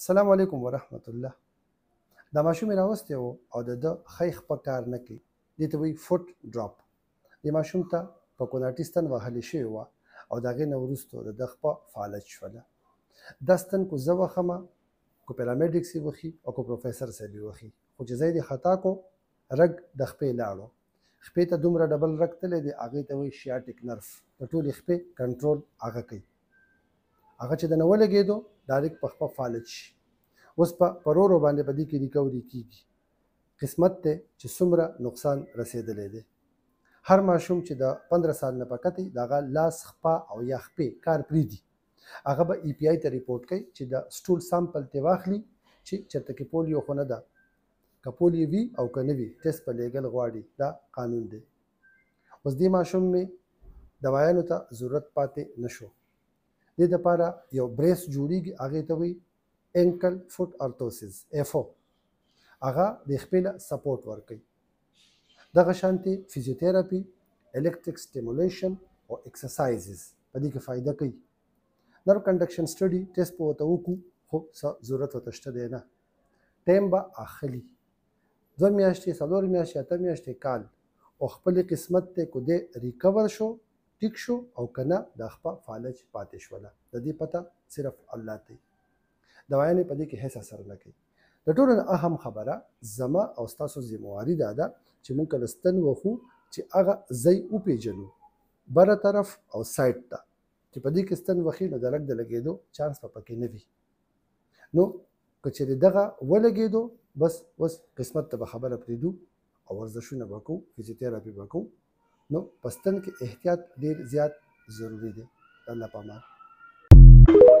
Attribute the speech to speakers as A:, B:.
A: السلام علیکم ورحمت الله دا ماشوم راوستی وو او د ده ښی خپه کار نه کوي دې ته وایي فوټ ډراپ دې ماشوم ته په کوناټي ستن وهلې شوې وه او د هغې نه وروسته د ده خپه فعالج شوله دا ستن کو زه وخم کو پیرامیډیکس یې وخي او کو پروفیسر صاحب یې وخي خو چې ځای دې خطا کو رګ د خپې لاړو خپې ته دومره ډبل رګ تللی دی هغه ته وایي شیاټیک نرف د ټولې خپې کنټرول هغه کوي هغه چې د نه ولګېدو ډایرک په خپه فالج شي اوس په پرورو باندې په دې کې ریکوري کیږي قسمت ته چې څومره نقصان رسیدلې دی هر ماشوم چې د 15 سال نه پکته دغه لاس خپه او یا خپې کار پری دی هغه به ای پی آی ته ریپورت کوي چې د سټول سامپل ته واخلي چې چرته کې پولیو خو نه ده که پول یې وي او که نه وي ټیسټ په لیږل غواړي دا قانون دی اوس دې ماشوم مې دوايانو ته ضرورت پاتې نشو دې دپاره یو بریس جوړیږي هغه ته وي انکل فوټ ارتوسز ایفو هغه د خپل سپورټ ورکړي دغه شانتي فزیوتراپي الکتریک سټیمولیشن او ایکسرسایزز په دې کې فائدہ کوي نرو کنډکشن سټډي ټیسټ په وته وکړو خو ضرورت وتشته دی نه ټایم به اخلی دوه میاشتی څلور میاشتی اته میاشتی کال او خپل قسمت ته کو دی ریکور شو ټیک شو او کنه دا خپه فالج پاتی شوله د دی پته صرف الله ته دوايانې په دې کې هیڅ اثر نه کوي د ټولو نه اهم خبره زما او ستاسو ذمہواري دا ده چې مونږ کله ستن وخو چې هغه ځای وپیژنو بره طرف او سایت ته چې په دې کې ستن وخی نو د لګ د لګېدو چانس په پکې نه وي نو که چېرې دغه ولګېدو بس اوس قسمت ته به خبره پرېږدو او ورزشونه به کوو فزیوتراپي به کوو نو په ستن کې احتیاط ډېر زیات ضروري دی الله پامان